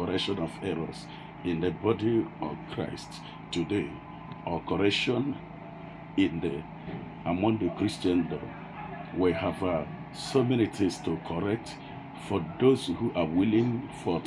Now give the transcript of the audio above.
correction of errors in the body of Christ today, or correction in the among the Christendom. We have uh, so many things to correct for those who are willing for